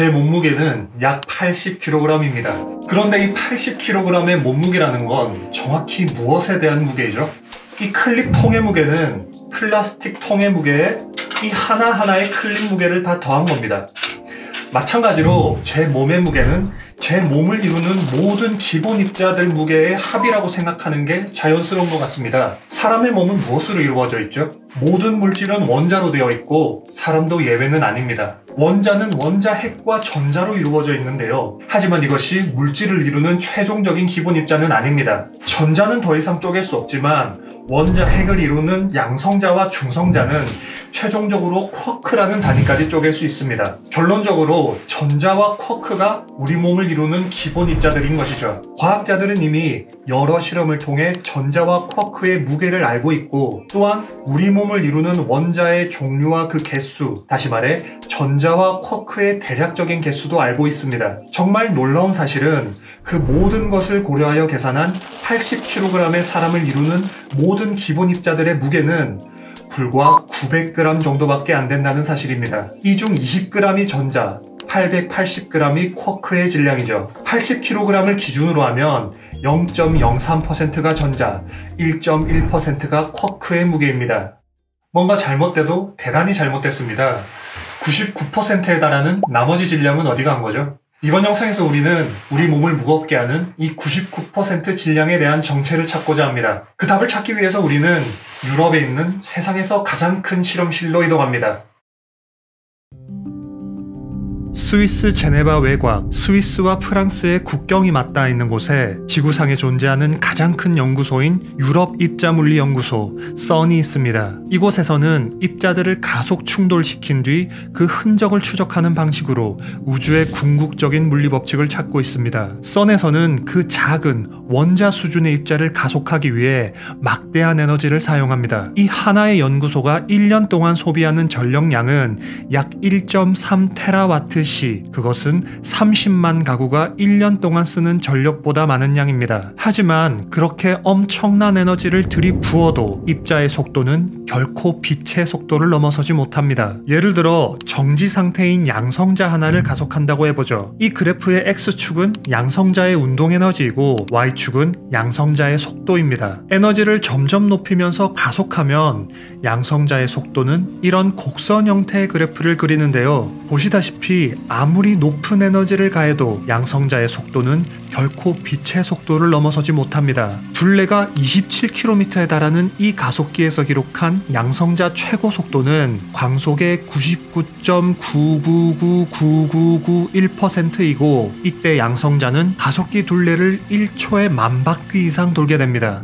제 몸무게는 약 80kg입니다. 그런데 이 80kg의 몸무게라는 건 정확히 무엇에 대한 무게죠? 이 클립 통의 무게는 플라스틱 통의 무게에 이 하나하나의 클립 무게를 다 더한 겁니다. 마찬가지로 제 몸의 무게는 제 몸을 이루는 모든 기본 입자들 무게의 합이라고 생각하는 게 자연스러운 것 같습니다. 사람의 몸은 무엇으로 이루어져 있죠? 모든 물질은 원자로 되어 있고 사람도 예외는 아닙니다. 원자는 원자 핵과 전자로 이루어져 있는데요. 하지만 이것이 물질을 이루는 최종적인 기본 입자는 아닙니다. 전자는 더 이상 쪼갤 수 없지만 원자 핵을 이루는 양성자와 중성자는 최종적으로 쿼크라는 단위까지 쪼갤 수 있습니다. 결론적으로 전자와 쿼크가 우리 몸을 이루는 기본 입자들인 것이죠. 과학자들은 이미 여러 실험을 통해 전자와 쿼크의 무게를 알고 있고 또한 우리 몸을 이루는 원자의 종류와 그 개수, 다시 말해 전자와 쿼크의 대략적인 개수도 알고 있습니다. 정말 놀라운 사실은 그 모든 것을 고려하여 계산한 80kg의 사람을 이루는 모든 기본 입자들의 무게는 불과 900g 정도밖에 안 된다는 사실입니다. 이 중 20g이 전자, 880g이 쿼크의 질량이죠. 80kg을 기준으로 하면 0.03%가 전자, 1.1%가 쿼크의 무게입니다. 뭔가 잘못돼도 대단히 잘못됐습니다. 99%에 달하는 나머지 질량은 어디 간 거죠? 이번 영상에서 우리는 우리 몸을 무겁게 하는 이 99% 질량에 대한 정체를 찾고자 합니다. 그 답을 찾기 위해서 우리는 유럽에 있는 세상에서 가장 큰 실험실로 이동합니다. 스위스 제네바 외곽, 스위스와 프랑스의 국경이 맞닿아 있는 곳에 지구상에 존재하는 가장 큰 연구소인 유럽 입자물리 연구소 썬이 있습니다. 이곳에서는 입자들을 가속 충돌시킨 뒤 그 흔적을 추적하는 방식으로 우주의 궁극적인 물리 법칙을 찾고 있습니다. 썬에서는 그 작은 원자 수준의 입자를 가속하기 위해 막대한 에너지를 사용합니다. 이 하나의 연구소가 1년 동안 소비하는 전력량은 약 1.3 테라와트 시 그것은 30만 가구가 1년 동안 쓰는 전력보다 많은 양입니다. 하지만 그렇게 엄청난 에너지를 들이부어도 입자의 속도는 결코 빛의 속도를 넘어서지 못합니다. 예를 들어 정지 상태인 양성자 하나를 가속한다고 해보죠. 이 그래프의 X축은 양성자의 운동 에너지이고 Y축은 양성자의 속도입니다. 에너지를 점점 높이면서 가속하면 양성자의 속도는 이런 곡선 형태의 그래프를 그리는데요. 보시다시피 아무리 높은 에너지를 가해도 양성자의 속도는 결코 빛의 속도를 넘어서지 못합니다. 둘레가 27km에 달하는 이 가속기에서 기록한 양성자 최고 속도는 광속의 99.99999991%이고 이때 양성자는 가속기 둘레를 1초에 만 바퀴 이상 돌게 됩니다.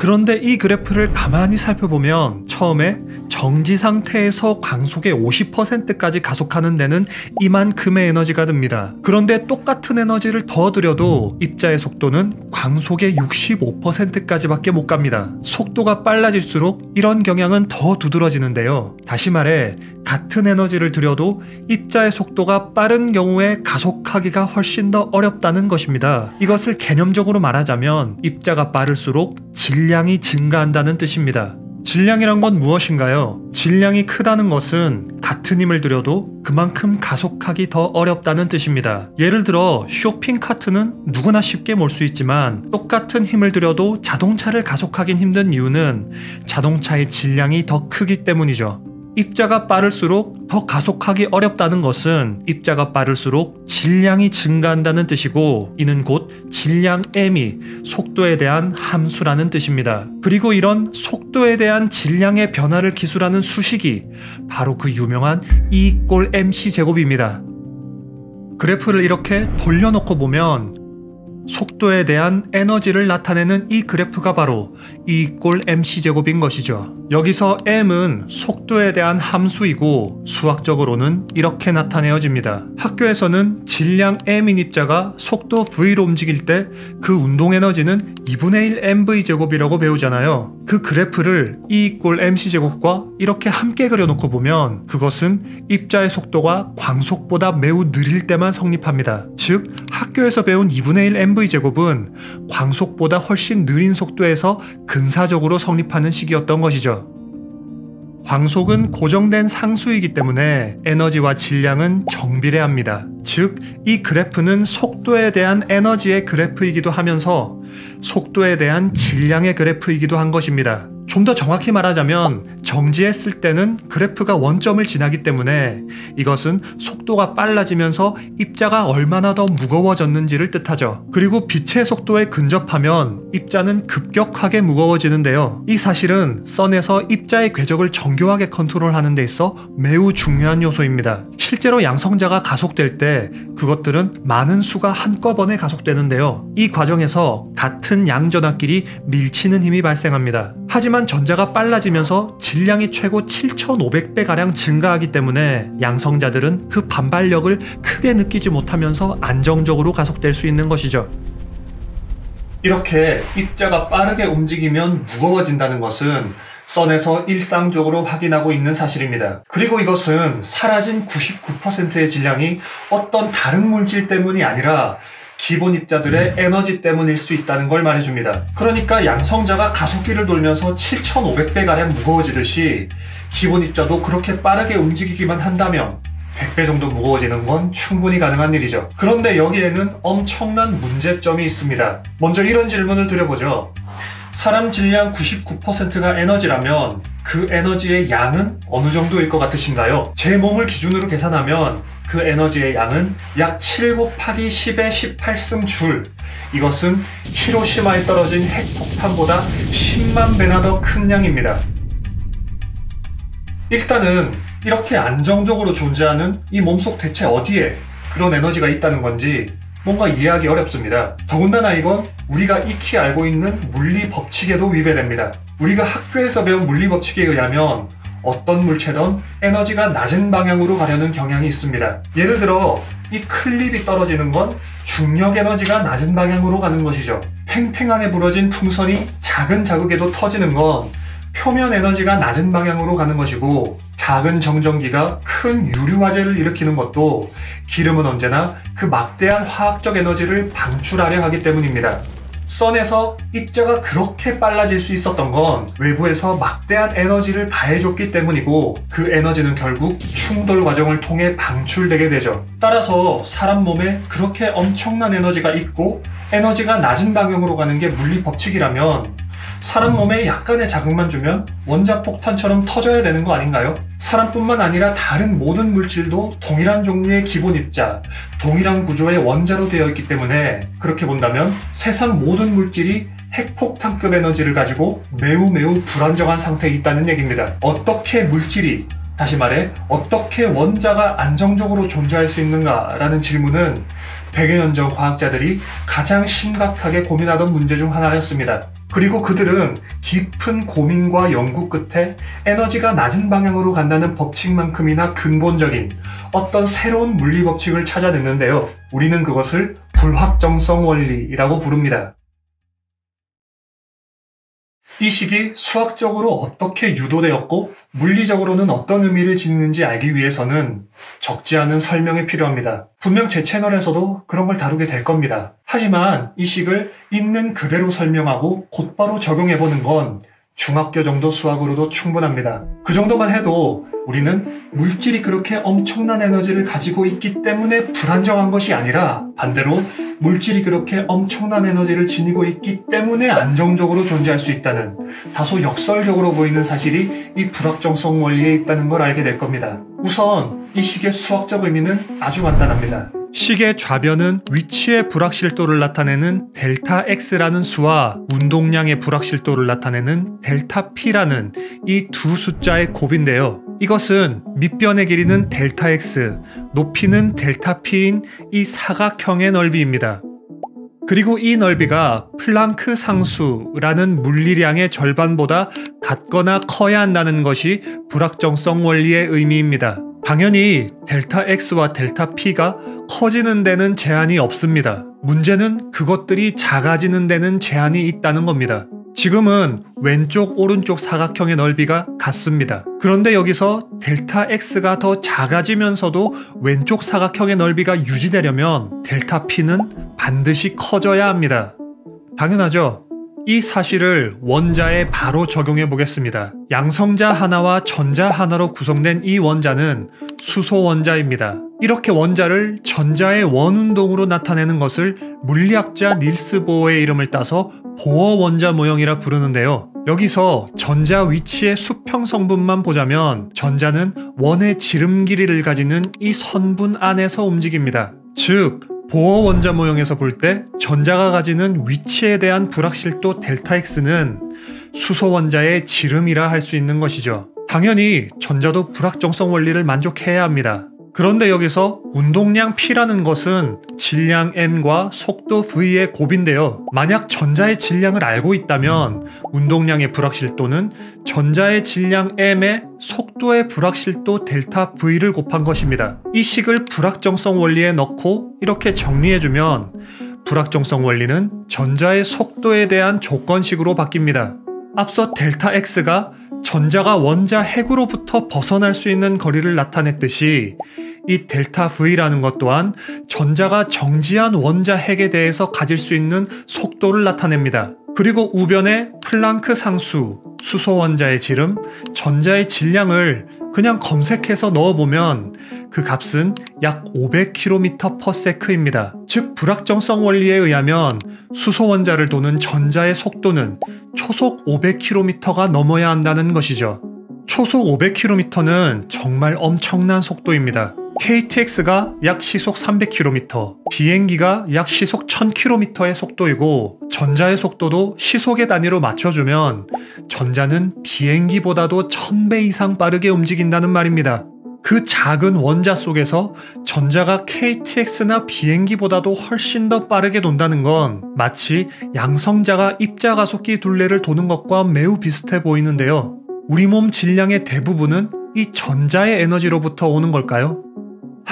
그런데 이 그래프를 가만히 살펴보면 처음에 정지 상태에서 광속의 50%까지 가속하는 데는 이만큼의 에너지가 듭니다. 그런데 똑같은 에너지를 더 들여도 입자의 속도는 광속의 65%까지밖에 못 갑니다. 속도가 빨라질수록 이런 경향은 더 두드러지는데요. 다시 말해 같은 에너지를 들여도 입자의 속도가 빠른 경우에 가속하기가 훨씬 더 어렵다는 것입니다. 이것을 개념적으로 말하자면 입자가 빠를수록 질량이 증가한다는 뜻입니다. 질량이란 건 무엇인가요? 질량이 크다는 것은 같은 힘을 들여도 그만큼 가속하기 더 어렵다는 뜻입니다. 예를 들어 쇼핑 카트는 누구나 쉽게 몰 수 있지만 똑같은 힘을 들여도 자동차를 가속하긴 힘든 이유는 자동차의 질량이 더 크기 때문이죠. 입자가 빠를수록 더 가속하기 어렵다는 것은 입자가 빠를수록 질량이 증가한다는 뜻이고 이는 곧 질량 m이 속도에 대한 함수라는 뜻입니다. 그리고 이런 속도에 대한 질량의 변화를 기술하는 수식이 바로 그 유명한 E 꼴 mc 제곱입니다. 그래프를 이렇게 돌려놓고 보면 속도에 대한 에너지를 나타내는 이 그래프가 바로 E 꼴 mc제곱인 것이죠. 여기서 m은 속도에 대한 함수이고 수학적으로는 이렇게 나타내어집니다. 학교에서는 질량 m인 입자가 속도 v로 움직일 때 그 운동 에너지는 2분의 1 mv 제곱이라고 배우잖아요. 그 그래프를 E 꼴 mc제곱과 이렇게 함께 그려놓고 보면 그것은 입자의 속도가 광속보다 매우 느릴 때만 성립합니다. 즉 학교에서 배운 2분의 1 mv 제곱은 광속보다 훨씬 느린 속도에서 근사적으로 성립하는 식이었던 것이죠. 광속은 고정된 상수이기 때문에 에너지와 질량은 정비례합니다. 즉, 이 그래프는 속도에 대한 에너지의 그래프이기도 하면서 속도에 대한 질량의 그래프이기도 한 것입니다. 좀 더 정확히 말하자면 정지했을 때는 그래프가 원점을 지나기 때문에 이것은 속도가 빨라지면서 입자가 얼마나 더 무거워졌는지를 뜻하죠. 그리고 빛의 속도에 근접하면 입자는 급격하게 무거워지는데요. 이 사실은 썬에서 입자의 궤적을 정교하게 컨트롤하는 데 있어 매우 중요한 요소입니다. 실제로 양성자가 가속될 때 그것들은 많은 수가 한꺼번에 가속되는데요. 이 과정에서 같은 양전압끼리 밀치는 힘이 발생합니다. 하지만 전자가 빨라지면서 질량이 최고 7,500배가량 증가하기 때문에 양성자들은 그 반발력을 크게 느끼지 못하면서 안정적으로 가속될 수 있는 것이죠. 이렇게 입자가 빠르게 움직이면 무거워진다는 것은 썬에서 일상적으로 확인하고 있는 사실입니다. 그리고 이것은 사라진 99%의 질량이 어떤 다른 물질 때문이 아니라 기본 입자들의 에너지 때문일 수 있다는 걸 말해줍니다. 그러니까 양성자가 가속기를 돌면서 7,500배가량 무거워지듯이 기본 입자도 그렇게 빠르게 움직이기만 한다면 100배 정도 무거워지는 건 충분히 가능한 일이죠. 그런데 여기에는 엄청난 문제점이 있습니다. 먼저 이런 질문을 드려보죠. 사람 질량 99%가 에너지라면 그 에너지의 양은 어느 정도일 것 같으신가요? 제 몸을 기준으로 계산하면 그 에너지의 양은 약 7 곱하기 10의 18승 줄. 이것은 히로시마에 떨어진 핵폭탄보다 10만 배나 더 큰 양입니다. 일단은 이렇게 안정적으로 존재하는 이 몸속 대체 어디에 그런 에너지가 있다는 건지 뭔가 이해하기 어렵습니다. 더군다나 이건 우리가 익히 알고 있는 물리 법칙에도 위배됩니다. 우리가 학교에서 배운 물리 법칙에 의하면 어떤 물체든 에너지가 낮은 방향으로 가려는 경향이 있습니다. 예를 들어 이 클립이 떨어지는 건 중력 에너지가 낮은 방향으로 가는 것이죠. 팽팽하게 부러진 풍선이 작은 자극에도 터지는 건 표면 에너지가 낮은 방향으로 가는 것이고 작은 정전기가 큰 유류 화재를 일으키는 것도 기름은 언제나 그 막대한 화학적 에너지를 방출하려 하기 때문입니다. 선에서 입자가 그렇게 빨라질 수 있었던 건 외부에서 막대한 에너지를 가해줬기 때문이고 그 에너지는 결국 충돌 과정을 통해 방출되게 되죠. 따라서 사람 몸에 그렇게 엄청난 에너지가 있고 에너지가 낮은 방향으로 가는 게 물리 법칙이라면 사람 몸에 약간의 자극만 주면 원자폭탄처럼 터져야 되는 거 아닌가요? 사람뿐만 아니라 다른 모든 물질도 동일한 종류의 기본 입자, 동일한 구조의 원자로 되어 있기 때문에 그렇게 본다면 세상 모든 물질이 핵폭탄급 에너지를 가지고 매우 매우 불안정한 상태에 있다는 얘기입니다. 어떻게 물질이 다시 말해 어떻게 원자가 안정적으로 존재할 수 있는가라는 질문은 100여 년 전 과학자들이 가장 심각하게 고민하던 문제 중 하나였습니다. 그리고 그들은 깊은 고민과 연구 끝에 에너지가 낮은 방향으로 간다는 법칙만큼이나 근본적인 어떤 새로운 물리 법칙을 찾아냈는데요. 우리는 그것을 불확정성 원리라고 부릅니다. 이 식이 수학적으로 어떻게 유도되었고 물리적으로는 어떤 의미를 지니는지 알기 위해서는 적지 않은 설명이 필요합니다. 분명 제 채널에서도 그런 걸 다루게 될 겁니다. 하지만 이 식을 있는 그대로 설명하고 곧바로 적용해보는 건 중학교 정도 수학으로도 충분합니다. 그 정도만 해도 우리는 물질이 그렇게 엄청난 에너지를 가지고 있기 때문에 불안정한 것이 아니라 반대로 물질이 그렇게 엄청난 에너지를 지니고 있기 때문에 안정적으로 존재할 수 있다는 다소 역설적으로 보이는 사실이 이 불확정성 원리에 있다는 걸 알게 될 겁니다. 우선 이 식의 수학적 의미는 아주 간단합니다. 식의 좌변은 위치의 불확실도를 나타내는 델타 x라는 수와 운동량의 불확실도를 나타내는 델타 p라는 이 두 숫자의 곱인데요. 이것은 밑변의 길이는 델타 x, 높이는 델타 p인 이 사각형의 넓이입니다. 그리고 이 넓이가 플랑크 상수라는 물리량의 절반보다 같거나 커야 한다는 것이 불확정성 원리의 의미입니다. 당연히 델타 X와 델타 P가 커지는 데는 제한이 없습니다. 문제는 그것들이 작아지는 데는 제한이 있다는 겁니다. 지금은 왼쪽 오른쪽 사각형의 넓이가 같습니다. 그런데 여기서 델타 X가 더 작아지면서도 왼쪽 사각형의 넓이가 유지되려면 델타 P는 반드시 커져야 합니다. 당연하죠. 이 사실을 원자에 바로 적용해 보겠습니다. 양성자 하나와 전자 하나로 구성된 이 원자는 수소 원자입니다. 이렇게 원자를 전자의 원운동으로 나타내는 것을 물리학자 닐스 보어의 이름을 따서 보어 원자 모형이라 부르는데요. 여기서 전자 위치의 수평 성분만 보자면 전자는 원의 지름 길이를 가지는 이 선분 안에서 움직입니다. 즉, 보어 원자 모형에서 볼 때 전자가 가지는 위치에 대한 불확실도 델타 X는 수소 원자의 지름이라 할 수 있는 것이죠. 당연히 전자도 불확정성 원리를 만족해야 합니다. 그런데 여기서 운동량 P라는 것은 질량 M과 속도 V의 곱인데요. 만약 전자의 질량을 알고 있다면 운동량의 불확실도는 전자의 질량 M의 속도의 불확실도 델타 V를 곱한 것입니다. 이 식을 불확정성 원리에 넣고 이렇게 정리해주면 불확정성 원리는 전자의 속도에 대한 조건식으로 바뀝니다. 앞서 델타 X가 전자가 원자 핵으로부터 벗어날 수 있는 거리를 나타냈듯이 이 델타 V라는 것 또한 전자가 정지한 원자 핵에 대해서 가질 수 있는 속도를 나타냅니다. 그리고 우변에 플랑크 상수, 수소 원자의 지름, 전자의 질량을 그냥 검색해서 넣어보면 그 값은 약 500km/s입니다. 즉 불확정성 원리에 의하면 수소 원자를 도는 전자의 속도는 초속 500km가 넘어야 한다는 것이죠. 초속 500km는 정말 엄청난 속도입니다. KTX가 약 시속 300km, 비행기가 약 시속 1000km의 속도이고 전자의 속도도 시속의 단위로 맞춰주면 전자는 비행기보다도 1000배 이상 빠르게 움직인다는 말입니다. 그 작은 원자 속에서 전자가 KTX나 비행기보다도 훨씬 더 빠르게 돈다는 건 마치 양성자가 입자가속기 둘레를 도는 것과 매우 비슷해 보이는데요. 우리 몸 질량의 대부분은 이 전자의 에너지로부터 오는 걸까요?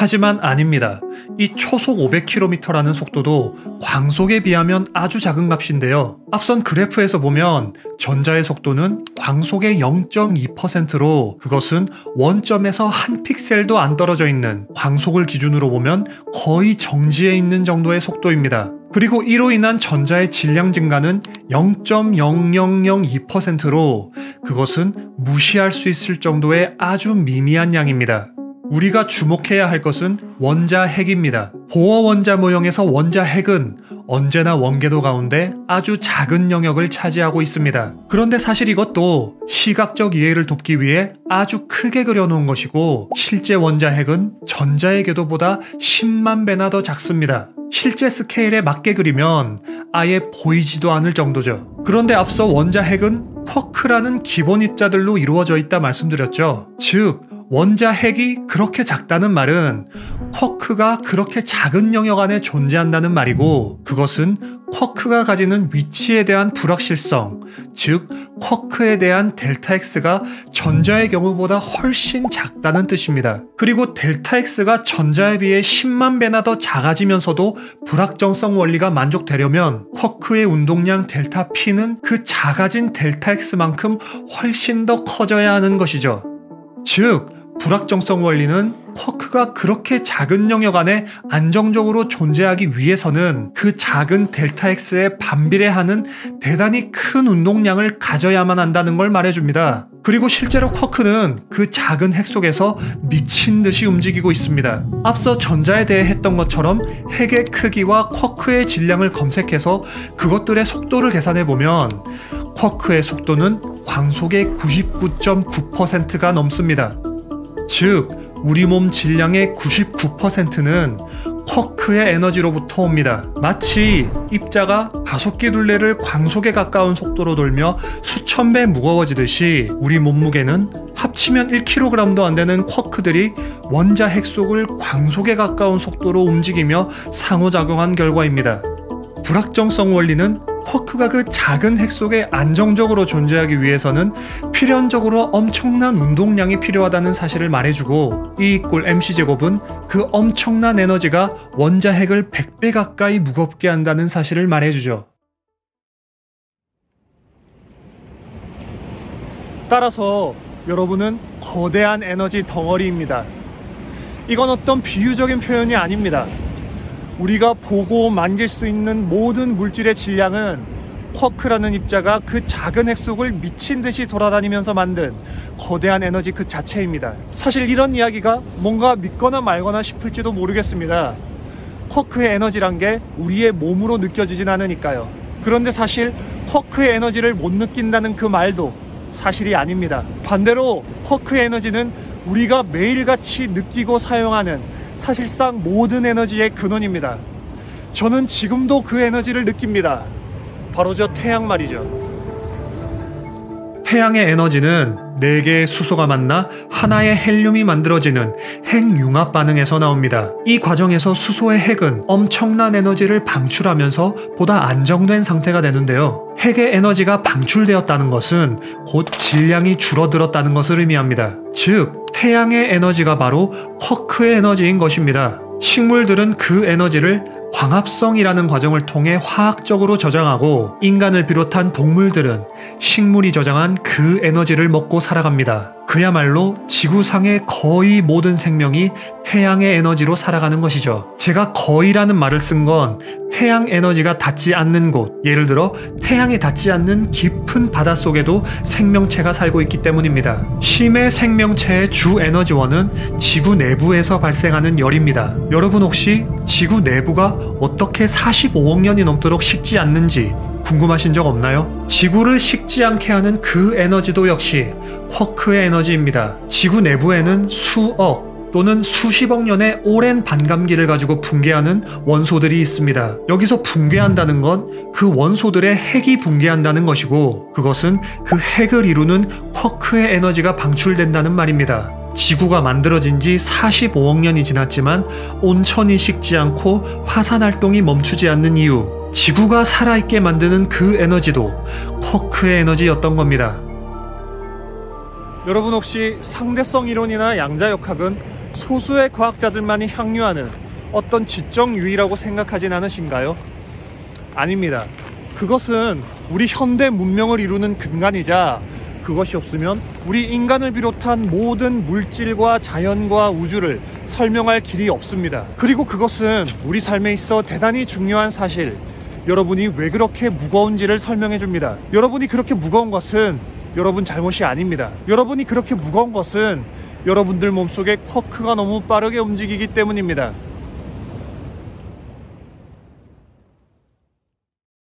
하지만 아닙니다. 이 초속 500km라는 속도도 광속에 비하면 아주 작은 값인데요. 앞선 그래프에서 보면 전자의 속도는 광속의 0.2%로 그것은 원점에서 한 픽셀도 안 떨어져 있는 광속을 기준으로 보면 거의 정지해 있는 정도의 속도입니다. 그리고 이로 인한 전자의 질량 증가는 0.0002%로 그것은 무시할 수 있을 정도의 아주 미미한 양입니다. 우리가 주목해야 할 것은 원자 핵입니다. 보어 원자 모형에서 원자 핵은 언제나 원궤도 가운데 아주 작은 영역을 차지하고 있습니다. 그런데 사실 이것도 시각적 이해를 돕기 위해 아주 크게 그려놓은 것이고 실제 원자 핵은 전자의 궤도보다 10만 배나 더 작습니다. 실제 스케일에 맞게 그리면 아예 보이지도 않을 정도죠. 그런데 앞서 원자 핵은 쿼크라는 기본 입자들로 이루어져 있다 말씀드렸죠. 즉, 원자 핵이 그렇게 작다는 말은 쿼크가 그렇게 작은 영역 안에 존재한다는 말이고 그것은 쿼크가 가지는 위치에 대한 불확실성, 즉 쿼크에 대한 델타 X가 전자의 경우보다 훨씬 작다는 뜻입니다. 그리고 델타 X가 전자에 비해 10만 배나 더 작아지면서도 불확정성 원리가 만족되려면 쿼크의 운동량 델타 P는 그 작아진 델타 X만큼 훨씬 더 커져야 하는 것이죠. 즉, 불확정성 원리는 쿼크가 그렇게 작은 영역 안에 안정적으로 존재하기 위해서는 그 작은 델타 X에 반비례하는 대단히 큰 운동량을 가져야만 한다는 걸 말해줍니다. 그리고 실제로 쿼크는 그 작은 핵 속에서 미친 듯이 움직이고 있습니다. 앞서 전자에 대해 했던 것처럼 핵의 크기와 쿼크의 질량을 검색해서 그것들의 속도를 계산해 보면 쿼크의 속도는 광속의 99.9%가 넘습니다. 즉, 우리 몸 질량의 99%는 쿼크의 에너지로부터 옵니다. 마치 입자가 가속기 둘레를 광속에 가까운 속도로 돌며 수천 배 무거워지듯이 우리 몸무게는 합치면 1kg도 안 되는 쿼크들이 원자 핵 속을 광속에 가까운 속도로 움직이며 상호작용한 결과입니다. 불확정성 원리는 쿼크가 그 작은 핵 속에 안정적으로 존재하기 위해서는 필연적으로 엄청난 운동량이 필요하다는 사실을 말해주고 E 꼴 mc 제곱은 그 엄청난 에너지가 원자 핵을 100배 가까이 무겁게 한다는 사실을 말해주죠. 따라서 여러분은 거대한 에너지 덩어리입니다. 이건 어떤 비유적인 표현이 아닙니다. 우리가 보고 만질 수 있는 모든 물질의 질량은 쿼크라는 입자가 그 작은 핵 속을 미친 듯이 돌아다니면서 만든 거대한 에너지 그 자체입니다. 사실 이런 이야기가 뭔가 믿거나 말거나 싶을지도 모르겠습니다. 쿼크의 에너지란 게 우리의 몸으로 느껴지진 않으니까요. 그런데 사실 쿼크의 에너지를 못 느낀다는 그 말도 사실이 아닙니다. 반대로 쿼크의 에너지는 우리가 매일같이 느끼고 사용하는 사실상 모든 에너지의 근원입니다. 저는 지금도 그 에너지를 느낍니다. 바로 저 태양 말이죠. 태양의 에너지는 4개의 수소가 만나 하나의 헬륨이 만들어지는 핵융합 반응에서 나옵니다. 이 과정에서 수소의 핵은 엄청난 에너지를 방출하면서 보다 안정된 상태가 되는데요. 핵의 에너지가 방출되었다는 것은 곧 질량이 줄어들었다는 것을 의미합니다. 즉, 태양의 에너지가 바로 쿼크의 에너지인 것입니다. 식물들은 그 에너지를 광합성이라는 과정을 통해 화학적으로 저장하고 인간을 비롯한 동물들은 식물이 저장한 그 에너지를 먹고 살아갑니다. 그야말로 지구상의 거의 모든 생명이 태양의 에너지로 살아가는 것이죠. 제가 거의라는 말을 쓴 건 태양 에너지가 닿지 않는 곳, 예를 들어 태양이 닿지 않는 깊은 바닷속에도 생명체가 살고 있기 때문입니다. 심해 생명체의 주 에너지원은 지구 내부에서 발생하는 열입니다. 여러분 혹시 지구 내부가 어떻게 45억 년이 넘도록 식지 않는지 궁금하신 적 없나요? 지구를 식지 않게 하는 그 에너지도 역시 쿼크의 에너지입니다. 지구 내부에는 수억 또는 수십억 년의 오랜 반감기를 가지고 붕괴하는 원소들이 있습니다. 여기서 붕괴한다는 건 그 원소들의 핵이 붕괴한다는 것이고 그것은 그 핵을 이루는 쿼크의 에너지가 방출된다는 말입니다. 지구가 만들어진 지 45억 년이 지났지만 온천이 식지 않고 화산 활동이 멈추지 않는 이유 지구가 살아있게 만드는 그 에너지도 쿼크의 에너지였던 겁니다. 여러분 혹시 상대성 이론이나 양자역학은 소수의 과학자들만이 향유하는 어떤 지적 유의라고 생각하진 않으신가요? 아닙니다. 그것은 우리 현대 문명을 이루는 근간이자 그것이 없으면 우리 인간을 비롯한 모든 물질과 자연과 우주를 설명할 길이 없습니다. 그리고 그것은 우리 삶에 있어 대단히 중요한 사실, 여러분이 왜 그렇게 무거운지를 설명해 줍니다. 여러분이 그렇게 무거운 것은 여러분 잘못이 아닙니다. 여러분이 그렇게 무거운 것은 여러분들 몸속에 쿼크가 너무 빠르게 움직이기 때문입니다.